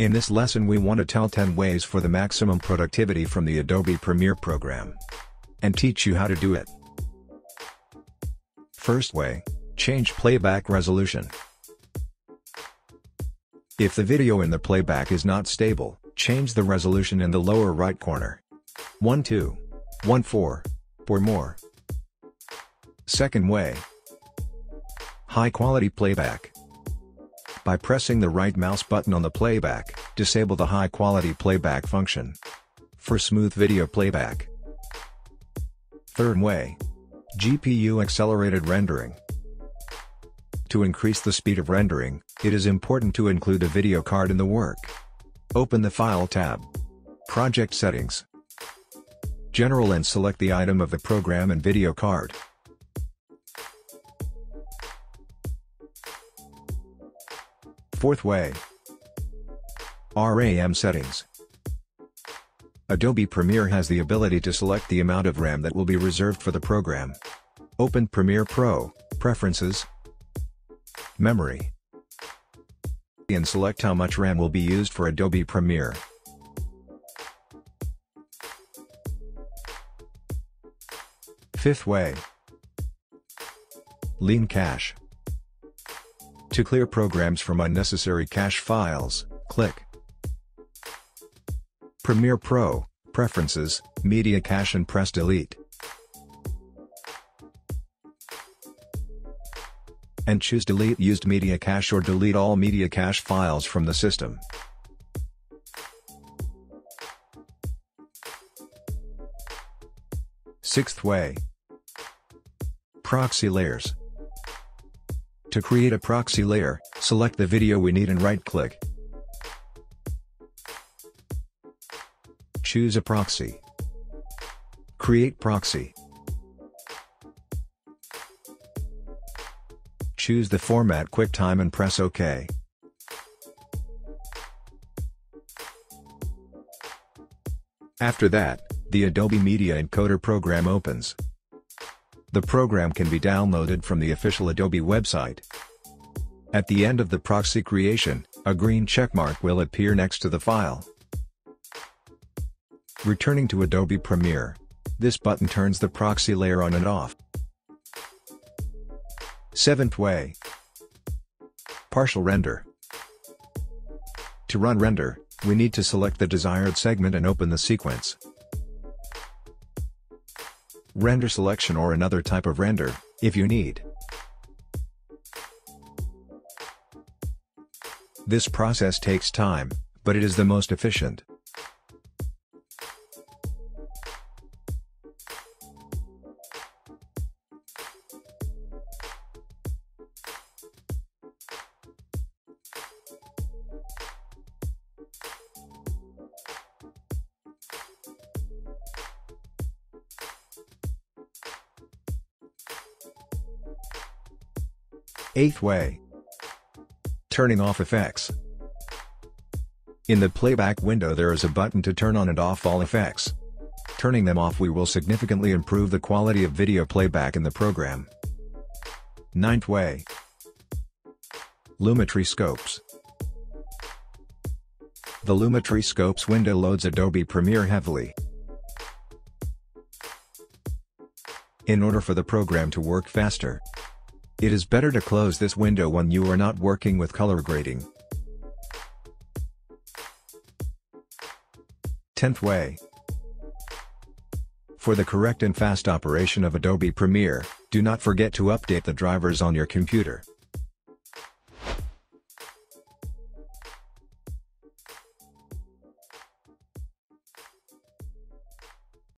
In this lesson we want to tell 10 ways for the maximum productivity from the Adobe Premiere program. And teach you how to do it. First way. Change playback resolution. If the video in the playback is not stable, change the resolution in the lower right corner. 1.2, 1.4, or more. Second way. High quality playback. By pressing the right mouse button on the playback, disable the high quality playback function. For smooth video playback. Third way. GPU accelerated rendering. To increase the speed of rendering, it is important to include a video card in the work. Open the File tab. Project Settings. General and select the item of the program and video card. Fourth way. RAM settings. Adobe Premiere has the ability to select the amount of RAM that will be reserved for the program. Open Premiere Pro, Preferences, Memory, and select how much RAM will be used for Adobe Premiere. Fifth way. Lean cache. To clear programs from unnecessary cache files, click Premiere Pro, Preferences, Media Cache and press Delete. And choose Delete Used Media Cache or delete all media cache files from the system. Sixth way. Proxy layers. To create a proxy layer, select the video we need and right-click. Choose a proxy. Create proxy. Choose the format QuickTime and press OK. After that, the Adobe Media Encoder program opens. The program can be downloaded from the official Adobe website. At the end of the proxy creation, a green checkmark will appear next to the file. Returning to Adobe Premiere. This button turns the proxy layer on and off. 7th way. Partial render. To run render, we need to select the desired segment and open the sequence render selection or another type of render, if you need. This process takes time, but it is the most efficient. Eighth way. Turning off effects. In the playback window there is a button to turn on and off all effects. Turning them off we will significantly improve the quality of video playback in the program. Ninth way. Lumetri Scopes. The Lumetri Scopes window loads Adobe Premiere heavily. In order for the program to work faster, it is better to close this window when you are not working with color grading. 10th way. For the correct and fast operation of Adobe Premiere, do not forget to update the drivers on your computer.